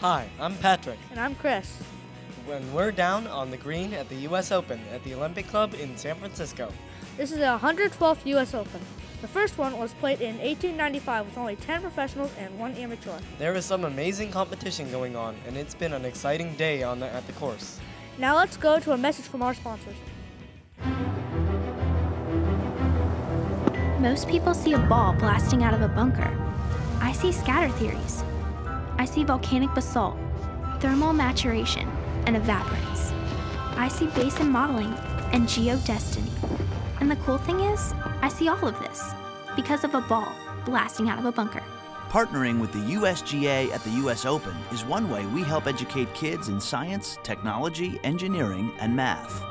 Hi, I'm Patrick. And I'm Chris. When we're down on the green at the U.S. Open at the Olympic Club in San Francisco. This is the 112th U.S. Open. The first one was played in 1895 with only 10 professionals and one amateur. There is some amazing competition going on, and it's been an exciting day on the, at the course. Now let's go to a message from our sponsors. Most people see a ball blasting out of a bunker. I see scatter theories. I see volcanic basalt, thermal maturation, and evaporites. I see basin modeling and geodestiny. And the cool thing is, I see all of this because of a ball blasting out of a bunker. Partnering with the USGA at the US Open is one way we help educate kids in science, technology, engineering, and math.